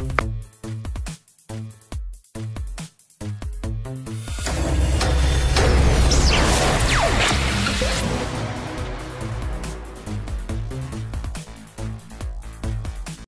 you